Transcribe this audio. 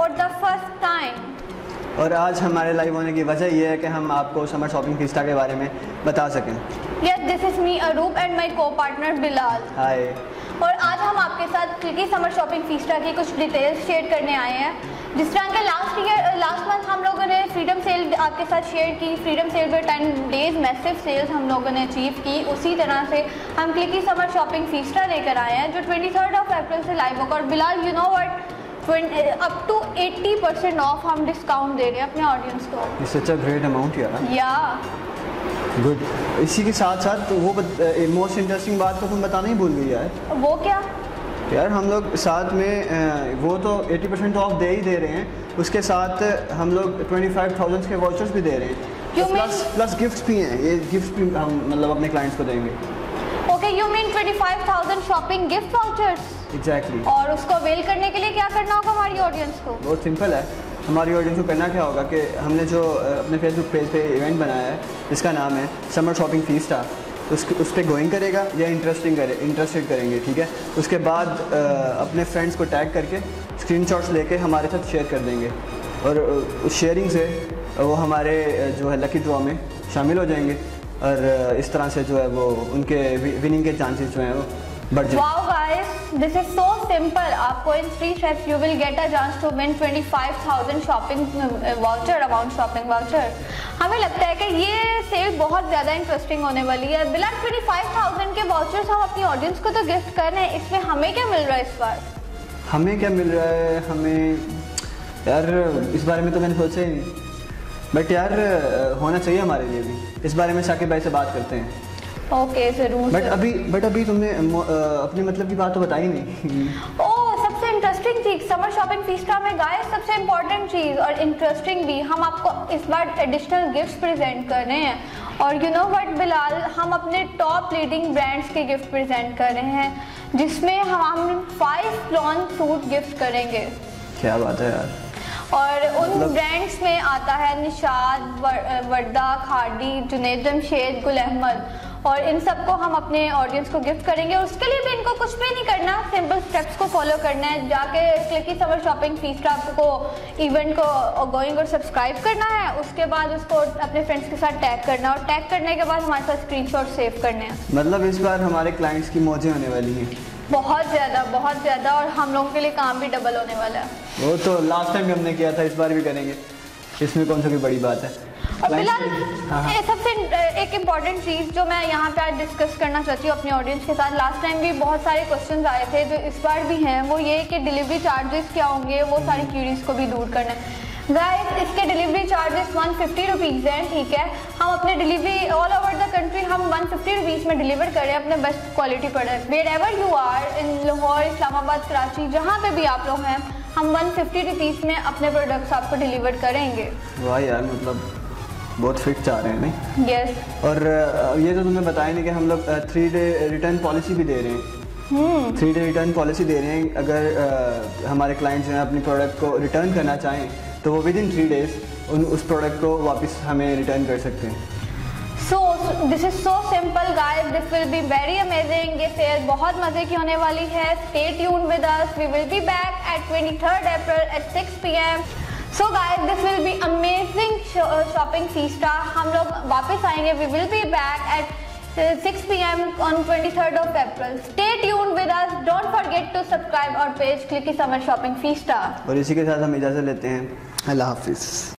for the first time. और आज हमारे लाइव होने की वजह यह है कि हम आपको समर शॉपिंग फिस्टा के बारे में बता सकें। Yes, this is me Arup and my co-partner Bilal. हाय और आज हम आपके साथ क्लिकी समर शॉपिंग फीस्टा की कुछ डिटेल्स शेयर करने आए हैं। जिस तरह के लास्ट ईयर लास्ट मंथ हम लोगों ने फ्रीडम सेल आपके साथ शेयर की। फ्रीडम सेल पे टेन डेज़ मैसिव सेल्स हम लोगों ने अचीव की। उसी तरह से हम क्लिकी समर शॉपिंग फीस्टा लेकर आए हैं जो ट्वेंटी थर्ड ऑफ़ अप्रैल से लाइव होगा और Bilal you know what up to 80 percent off हम डिस्काउंट दे रहे हैं अपने ऑडियंस को। It's such a great amount यार या गुड इसी के साथ साथ तो वो मोस्ट इंटरेस्टिंग बात तो तुम बताना ही भूल गई यार। वो क्या? यार हम लोग साथ में वो तो 80 परसेंट ऑफ़ दे ही दे रहे हैं। उसके साथ हम लोग 25,000 के वाउचर्स भी दे रहे हैं। You mean- plus plus gifts भी हैं। ये गिफ्ट्स भी हम मतलब अपने क्लाइंट्स को देंगे। Okay you mean 25,000 shopping gift vouchers exactly और उसको अवेल करने के लिए क्या करना होगा हमारी ऑडियंस को? बहुत सिंपल है। हमारी ऑडियंस को करना क्या होगा कि हमने जो अपने फेसबुक पेज पे इवेंट बनाया है जिसका नाम है समर शॉपिंग फीस्टा उस उस पर गोइंग करेगा या इंटरेस्टिंग करे इंटरेस्टेड करेंगे ठीक है? उसके बाद अ, अपने फ्रेंड्स को टैग करके स्क्रीनशॉट्स लेके हमारे साथ शेयर कर देंगे। और उस शेयरिंग से वो हमारे जो है लकी ड्रॉ में शामिल हो जाएँगे। और इस तरह से जो है वो उनके विनिंग के चांसेस जो हैं वो बढ़ is so simple. आपको in three steps you will get a chance to win 25,000 shopping uh, voucher, amount shopping voucher. हमें लगता है कि ये सेल बहुत ज़्यादा इंटरेस्टिंग होने वाली है। बिला 25,000 के वाउचर्स हम अपनी ऑडियंस को तो गिफ्ट कर रहे हैं। इसमें हमें क्या मिल रहा है इस बार? हमें क्या मिल रहा है? हमें यार इस बारे में तो मैंने सोचा ही नहीं। बट यार होना चाहिए हमारे लिए भी। इस बारे में साकिब भाई से बात करते हैं। ओके ज़रूर बट अभी बट अभी तुमने अपने मतलब की बात तो बताई नहीं। ओह सबसे इंटरेस्टिंग चीज़ समर शॉपिंग फीस्टा में गाय सबसे इम्पोर्टेंट चीज़ और इंटरेस्टिंग भी हम आपको इस बार एडिशनल गिफ्ट्स प्रेजेंट कर रहे हैं। और यू नो वट बिलाल हम अपने टॉप लीडिंग ब्रांड्स के गिफ्ट प्रेजेंट कर रहे हैं जिसमें हम हम फाइव लॉन्च सूट गिफ्ट करेंगे। क्या बात है यार। और उन मतलब- ब्रांड्स में आता है निशाद वर- वर्दा खाडी जुनेद जमशेद गुल अहमद। और इन सबको हम अपने ऑडियंस को गिफ्ट करेंगे। और उसके लिए भी इनको कुछ भी नहीं करना सिंपल स्टेप्स को फॉलो करना है। जाके क्लिकी समर शॉपिंग फ़ीस आपको इवेंट को गोइंग और सब्सक्राइब करना है। उसके बाद उसको अपने फ्रेंड्स के साथ टैग करना और टैग करने के बाद हमारे साथ स्क्रीनशॉट सेव करने हैं। मतलब इस बार हमारे क्लाइंट्स की मौजें होने वाली हैं। बहुत ज़्यादा बहुत ज़्यादा। और हम लोगों के लिए काम भी डबल होने वाला है। वो तो लास्ट टाइम भी हमने किया था इस बार भी करेंगे। इसमें कौन सा कोई बड़ी बात है? की- हाँ हाँ। ये सबसे एक इंपॉर्टेंट चीज़ जो मैं यहाँ पे आज डिस्कस करना चाहती हूँ अपने ऑडियंस के साथ। लास्ट टाइम भी बहुत सारे क्वेश्चंस आए थे जो इस बार भी हैं वो ये कि डिलीवरी चार्जेस क्या होंगे वो सारी क्यूरीज को भी दूर करना है। गाइस इसके delivery charges one fifty rupees हैं ठीक है? हम अपने delivery all over the country हम वन फिफ्टी रुपीज़ में डिलीवर करें अपने best quality product wherever you are in Lahore Islamabad Karachi जहाँ पे भी आप लोग हैं हम वन फिफ्टी रुपीज़ में अपने प्रोडक्ट्स आपको डिलीवर करेंगे। वाह यार मतलब बहुत फिट चाह रहे हैं नहीं? यस और ये तो तुम्हें बताया नहीं कि हम लोग थ्री डे रिटर्न पॉलिसी भी दे रहे हैं। थ्री डे रिटर्न पॉलिसी दे रहे हैं। अगर अ, हमारे क्लाइंट्स हैं अपनी प्रोडक्ट को रिटर्न करना चाहें तो वो विद इन थ्री डेज़ उन उस प्रोडक्ट को वापस हमें रिटर्न कर सकते हैं। So this is so simple guys this will be very amazing ये सेल बहुत मज़े की होने वाली है। Stay tune with us we will be back at 23rd April at 6 PM so guys this will be amazing shopping fiesta हम लोग वापस आएँगे we will be back at 6 p.m. on 23rd of April. Stay tuned with us. Don't forget to subscribe our page Clicky Summer Shopping Feasta. और इसी के साथ हम इजाज़त लेते हैं अल्लाह हाफिज़